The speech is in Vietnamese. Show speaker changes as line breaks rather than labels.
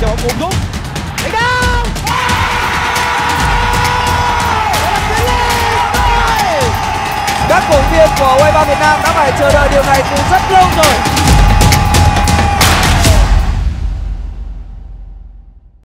cho bóng vuông rút đánh đâu các cổ viên của U23 Việt Nam đã phải chờ đợi điều này từ rất lâu rồi.